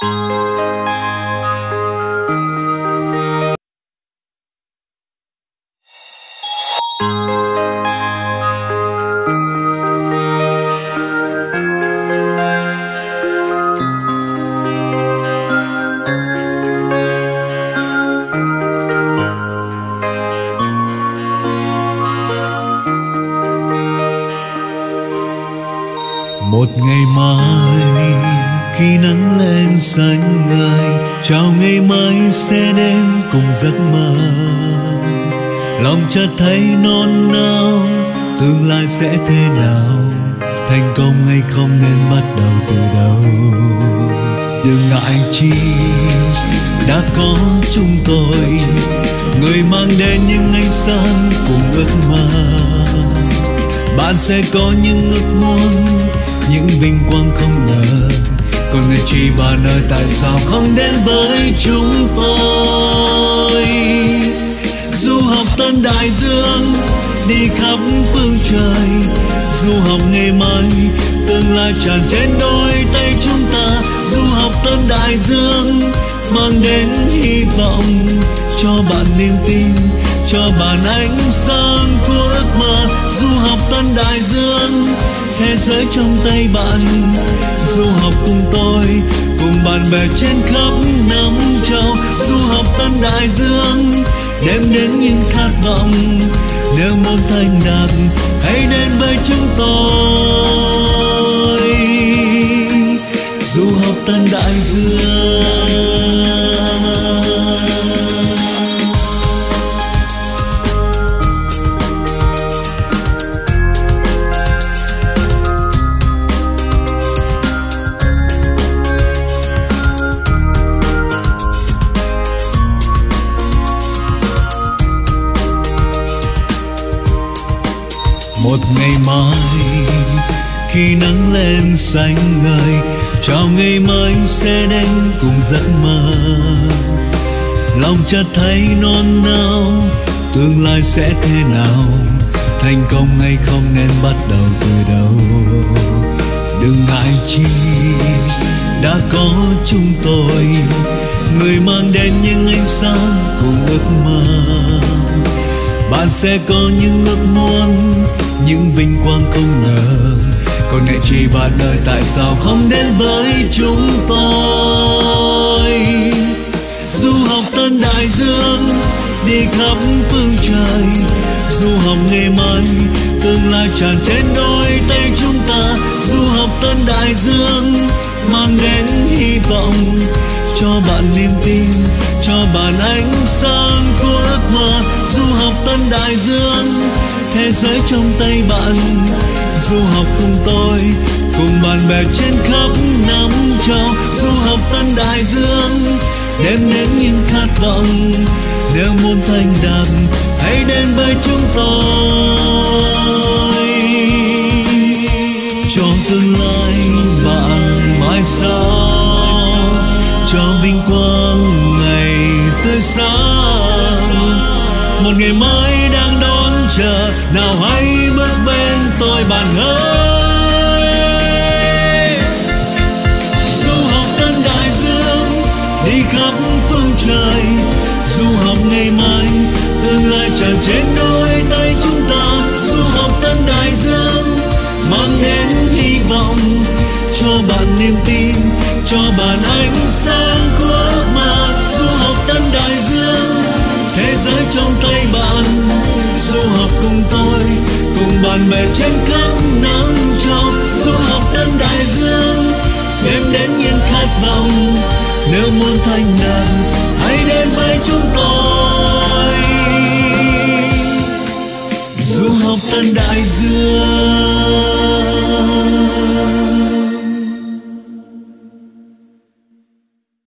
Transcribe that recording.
một ngày mai khi nắng lên xanh ngời, chào ngày mai sẽ đến cùng giấc mơ. Lòng chợt thấy non nao, tương lai sẽ thế nào? Thành công hay không nên bắt đầu từ đâu đừng ngại chi, đã có chúng tôi, người mang đến những ánh sáng cùng ước mơ. Bạn sẽ có những ước muốn, những vinh quang không ngờ người chỉ bà nơi tại sao không đến với chúng tôi? Du học tân đại dương, đi khắp phương trời. Du học ngày mai tương lai tràn trên đôi tay chúng ta. Du học tân đại dương, mang đến hy vọng cho bạn niềm tin cho bạn ánh sáng của ước mơ du học tân đại dương. Thế giới trong tay bạn, du học cùng tôi, cùng bạn bè trên khắp năm châu. Du học tân đại dương, đem đến những khát vọng. Nếu muốn thành đạt, hãy đến với chúng tôi. Du học tân đại dương. Một ngày mai, khi nắng lên xanh ngời, chào ngày mai sẽ đến cùng giấc mơ. Lòng chợt thấy non nao, tương lai sẽ thế nào? Thành công hay không nên bắt đầu từ đâu đừng ngại chi, đã có chúng tôi. Người mang đến những ánh sáng cùng ước mơ. Bạn sẽ có những ước muốn những vinh quang không ngờ. Còn ngại chỉ bạn đời tại sao không đến với chúng tôi? Du học tân đại dương, đi khắp phương trời du học ngày mai tương lai tràn trên đôi tay chúng ta. Du học tân đại dương, mang đến hy vọng cho bạn niềm tin, cho bạn ánh sáng của ước mơ. Du học tân đại dương thế giới trong tay bạn. Du học cùng tôi, cùng bạn bè trên khắp năm châu. Du học tân đại dương, đem đến những khát vọng. Nếu muốn thành đạt, hãy đến với chúng tôi. Cho tương lai bạn mai sau. Cho vinh quang ngày tươi sáng. Một ngày mai đang đón chờ nào hãy bước bên tôi bạn ơi. Du học tân đại dương, đi khắp phương trời du học ngày mai, tương lai tràn trên đôi tay chúng ta. Du học tân đại dương, mang đến hy vọng cho bạn niềm tin, cho bạn ánh sáng. Bạn bè trên khắp năm châu du học tân đại dương. Đem đến những khát vọng, nếu muốn thành đạt hãy đến với chúng tôi. Du học tân đại dương